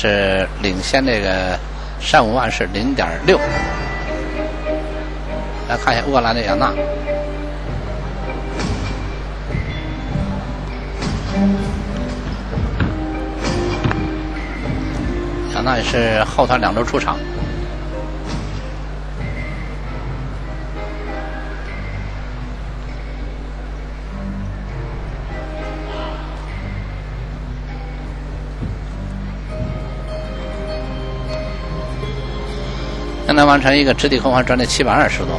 是领先这个山姆万是零点六。来看一下乌克兰的亚娜。亚娜也是后团两周出场。现在完成一个直体空翻转的七百二十度，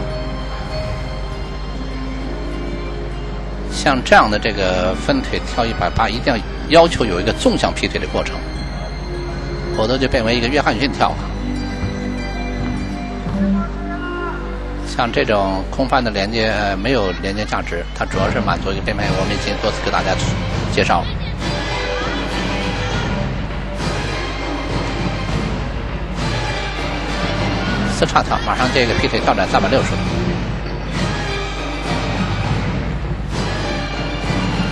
像这样的这个分腿跳一百八，一定要要求有一个纵向劈腿的过程，否则就变为一个约翰逊跳了。像这种空翻的连接没有连接价值，它主要是满足一个背面，我们已经多次给大家介绍了。四叉跳，马上这个劈腿跳转三百六十度。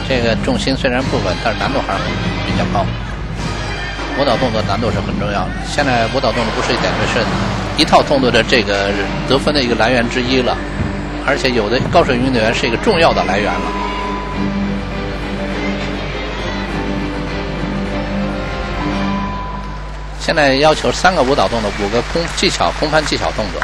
这个重心虽然不稳，但是难度还是比较高。舞蹈动作难度是很重要的。现在舞蹈动作不是一点，是一套动作的这个得分的一个来源之一了。而且有的高水平运动员是一个重要的来源了。现在要求三个舞蹈动作，五个空技巧空翻技巧动作。